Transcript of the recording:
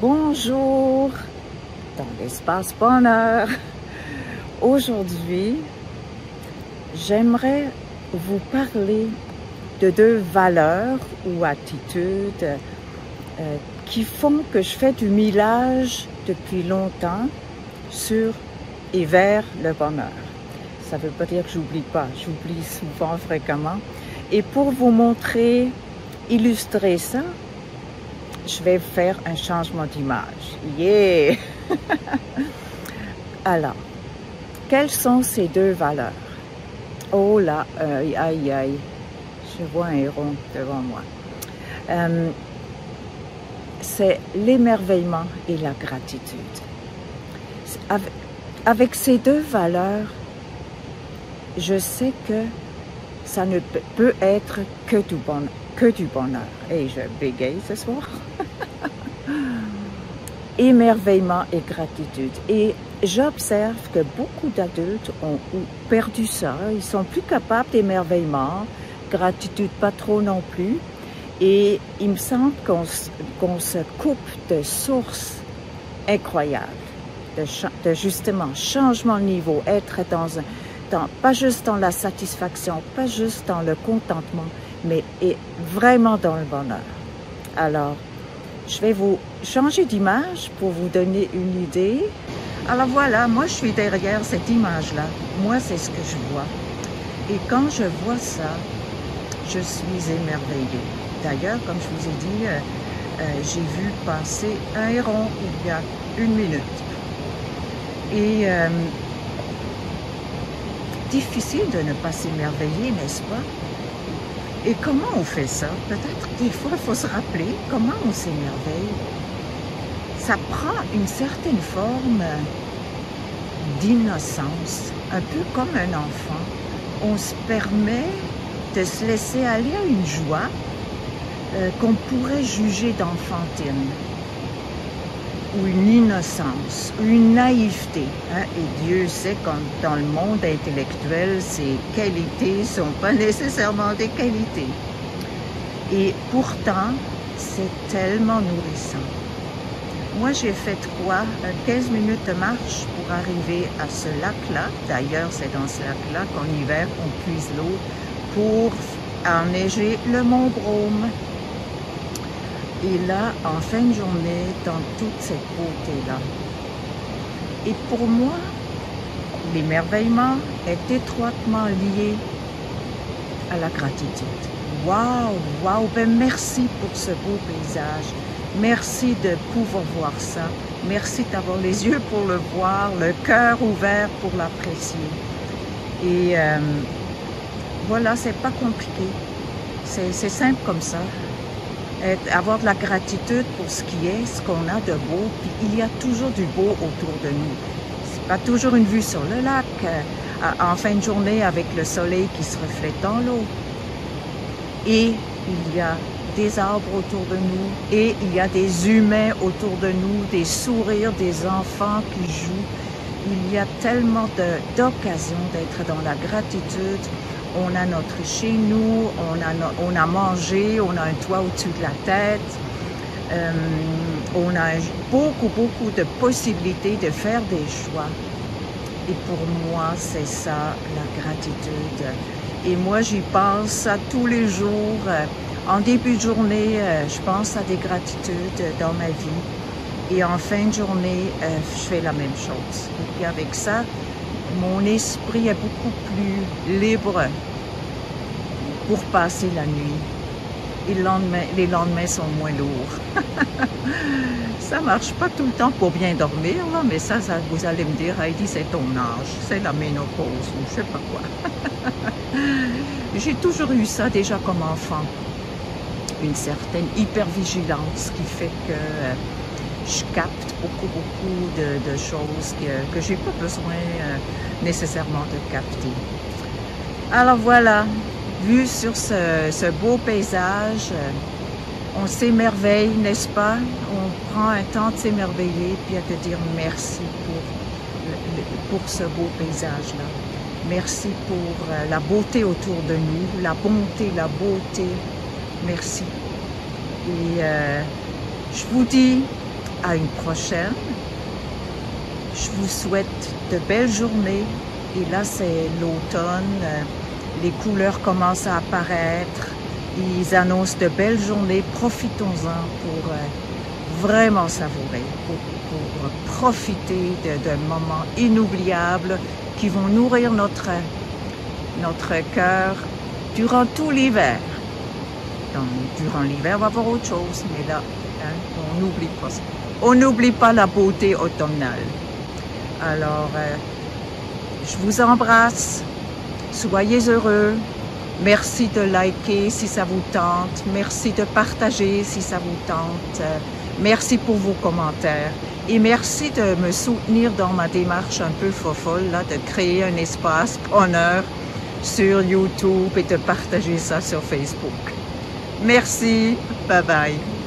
Bonjour dans l'espace bonheur. Aujourd'hui, j'aimerais vous parler de deux valeurs ou attitudes euh, qui font que je fais du millage depuis longtemps sur et vers le bonheur. Ça ne veut pas dire que j'oublie pas, j'oublie souvent fréquemment. Et pour vous montrer, illustrer ça, je vais faire un changement d'image. Yeah! Alors, quelles sont ces deux valeurs? Oh là, aïe, aïe, aïe, je vois un héron devant moi. Euh, c'est l'émerveillement et la gratitude. Avec ces deux valeurs, je sais que ça ne peut être que du, bonheur. Et je bégaye ce soir. Émerveillement et gratitude. Et j'observe que beaucoup d'adultes ont perdu ça. Ils sont plus capables d'émerveillement, gratitude pas trop non plus. Et il me semble qu'on se coupe de sources incroyables, de, de, justement changement de niveau, être dans un, pas juste dans la satisfaction, pas juste dans le contentement, mais vraiment dans le bonheur. Alors, je vais vous changer d'image pour vous donner une idée. Alors voilà, moi je suis derrière cette image-là. Moi, c'est ce que je vois. Et quand je vois ça, je suis émerveillée. D'ailleurs, comme je vous ai dit, euh, euh, j'ai vu passer un héron il y a une minute. Et euh, difficile de ne pas s'émerveiller, n'est-ce pas? Et comment on fait ça? Peut-être des fois, il faut se rappeler comment on s'émerveille. Ça prend une certaine forme d'innocence, un peu comme un enfant. On se permet de se laisser aller à une joie euh, qu'on pourrait juger d'enfantine une innocence, une naïveté. Hein? Et Dieu sait que dans le monde intellectuel, ces qualités ne sont pas nécessairement des qualités. Et pourtant, c'est tellement nourrissant. Moi, j'ai fait quoi? 15 minutes de marche pour arriver à ce lac-là. D'ailleurs, c'est dans ce lac-là qu'en hiver, on puise l'eau pour enneiger le Mont. Et là, en fin de journée, dans toute cette beauté-là. Et pour moi, l'émerveillement est étroitement lié à la gratitude. Waouh, waouh, ben merci pour ce beau paysage. Merci de pouvoir voir ça. Merci d'avoir les yeux pour le voir, le cœur ouvert pour l'apprécier. Et euh, voilà, c'est pas compliqué. C'est simple comme ça avoir de la gratitude pour ce qui est, ce qu'on a de beau, il y a toujours du beau autour de nous. C'est pas toujours une vue sur le lac, euh, en fin de journée avec le soleil qui se reflète dans l'eau. Et il y a des arbres autour de nous et il y a des humains autour de nous, des sourires des enfants qui jouent. Il y a tellement d'occasions d'être dans la gratitude on a notre chez nous, on a, mangé, on a un toit au-dessus de la tête, euh, on a beaucoup, beaucoup de possibilités de faire des choix. Et pour moi, c'est ça, la gratitude. Et moi, j'y pense à tous les jours. En début de journée, euh, je pense à des gratitudes dans ma vie. Et en fin de journée, euh, je fais la même chose. Et puis avec ça, mon esprit est beaucoup plus libre pour passer la nuit. Et les lendemains sont moins lourds. ça marche pas tout le temps pour bien dormir, mais ça, ça, vous allez me dire, Heidi, c'est ton âge, c'est la ménopause ou je sais pas quoi. J'ai toujours eu ça déjà comme enfant. Une certaine hypervigilance qui fait que euh, je capte beaucoup, beaucoup de, choses que, que j'ai pas besoin euh, nécessairement de capter. Alors voilà, vu sur ce, beau paysage, euh, on s'émerveille, n'est-ce pas? On prend un temps de s'émerveiller puis à te dire merci pour, pour ce beau paysage-là. Merci pour euh, la beauté autour de nous, la bonté, la beauté. Merci. Et je vous dis à une prochaine. Je vous souhaite de belles journées. Et là, c'est l'automne. Les couleurs commencent à apparaître. Ils annoncent de belles journées. Profitons-en pour euh, vraiment savourer, pour, profiter de, moments inoubliables qui vont nourrir notre, notre cœur durant tout l'hiver. Durant l'hiver, on va voir autre chose, mais là, hein, on n'oublie pas ça. On n'oublie pas la beauté automnale. Alors, euh, je vous embrasse. Soyez heureux. Merci de liker si ça vous tente. Merci de partager si ça vous tente. Merci pour vos commentaires. Et merci de me soutenir dans ma démarche un peu fofolle, là, de créer un espace honneur sur YouTube et de partager ça sur Facebook. Merci. Bye bye.